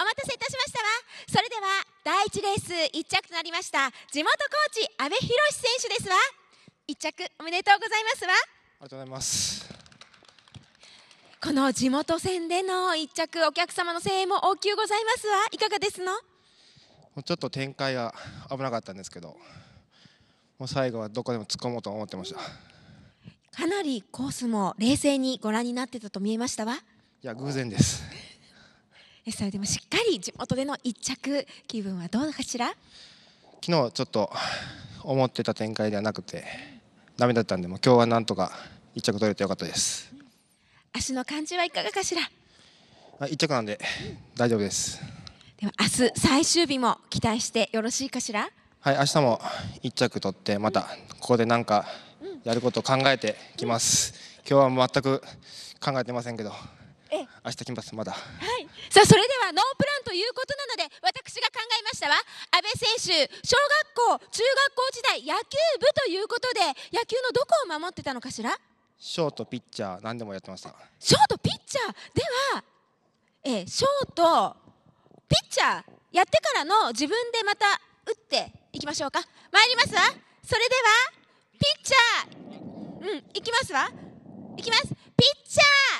お待たせいたしましたわ。それでは第1レース1着となりました。地元コーチ阿部寛選手ですわ。1着おめでとうございますわ。ありがとうございます。この地元戦での1着お客様の声援も大きゅうございますわ。いかがですの？ちょっと展開が危なかったんですけどもう最後はどこでも突っ込もうと思ってました。いかなりコースも冷静にご覧になってたと見えましたわ。や偶然です。えそれでもしっかり地元での1着気分はどうかしら？昨日ちょっと思ってた展開ではなくてダメだったんでもう今日はなんとか1着取れてよかったです。足の感じはいかがかしら？あ1着なんで大丈夫です。では明日最終日も期待してよろしいかしら？はい明日も1着取ってまたここでなんかやることを考えてきます。今日は全く考えてませんけどええ。明日来ますまだ。はい、さあそれではノープランということなので私が考えましたわ。阿部選手小学校中学校時代野球部ということで野球のどこを守ってたのかしら？ショートピッチャー何でもやってました。ショートピッチャー？では、えーショートピッチャーやってからの自分でまた打っていきましょうか。参りますわ。それではピッチャー。うんいきますわ。いきます。ピッチャー